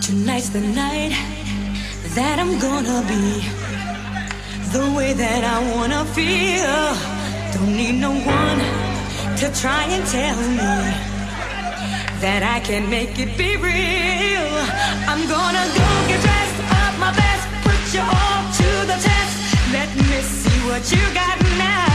Tonight's the night that I'm gonna be the way that I wanna feel. Don't need no one to try and tell me that I can make it be real. I'm gonna go get dressed up my best, put you all to the test. Let me see what you got now.